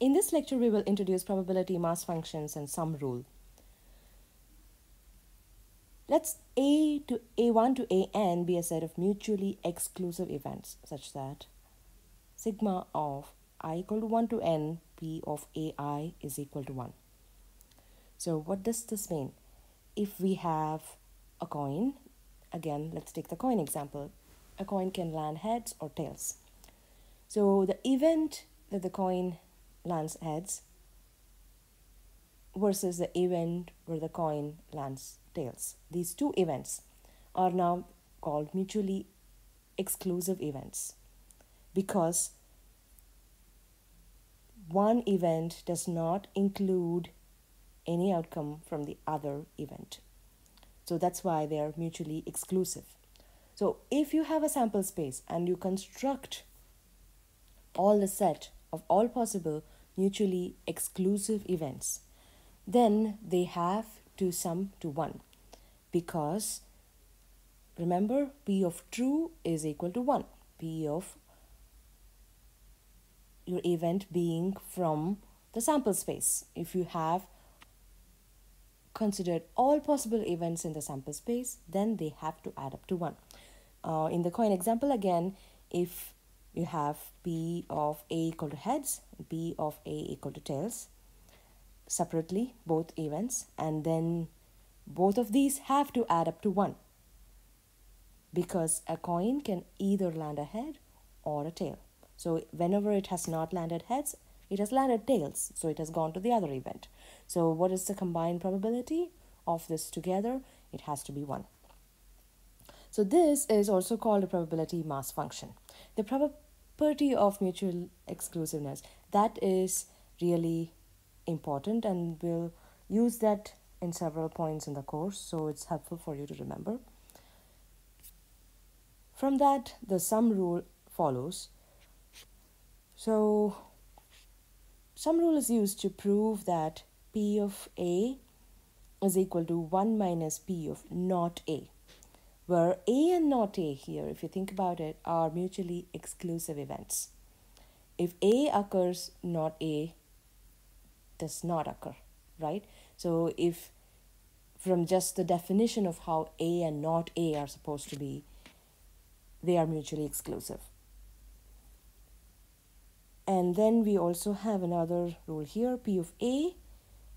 In this lecture, we will introduce probability mass functions and sum rule. Let's A to A1 to AN be a set of mutually exclusive events such that sigma of i equal to 1 to n p of ai is equal to 1. So what does this mean? If we have a coin, again, let's take the coin example. A coin can land heads or tails. So the event that the coin lands heads versus the event where the coin lands tails. These two events are now called mutually exclusive events because one event does not include any outcome from the other event. So that's why they are mutually exclusive. So if you have a sample space and you construct all the set of all possible mutually exclusive events, then they have to sum to 1 because remember p of true is equal to 1 p of your event being from the sample space. If you have considered all possible events in the sample space then they have to add up to 1 uh, in the coin example again if you have p of a equal to heads p of a equal to tails separately both events and then both of these have to add up to 1 because a coin can either land a head or a tail. So whenever it has not landed heads it has landed tails so it has gone to the other event. So what is the combined probability of this together? It has to be 1 so this is also called a probability mass function the probability of mutual exclusiveness that is really important and we'll use that in several points in the course so it's helpful for you to remember. From that the sum rule follows. So sum rule is used to prove that p of a is equal to 1 minus p of not a where a and not a here if you think about it are mutually exclusive events if a occurs not a does not occur, right? So if from just the definition of how A and not A are supposed to be, they are mutually exclusive. And then we also have another rule here, P of A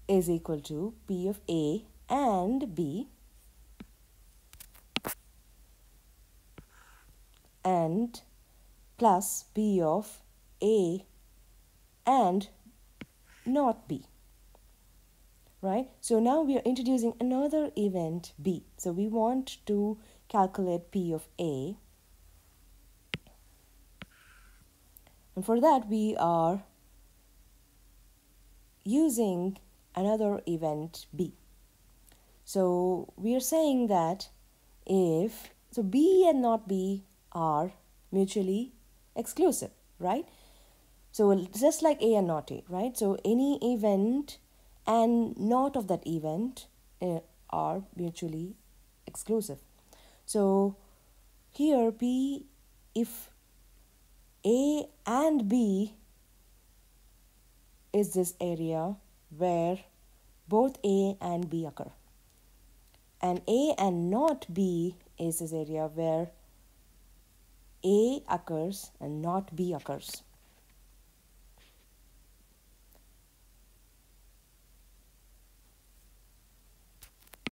is equal to P of A and B plus P of A and not B. Right? So now we are introducing another event B. So we want to calculate P of A. And for that we are using another event B. So we are saying that if, so B and not B are mutually exclusive, right? So just like A and not A, right? So any event and not of that event uh, are mutually exclusive. So here P, if A and B is this area where both A and B occur. And A and not B is this area where A occurs and not B occurs.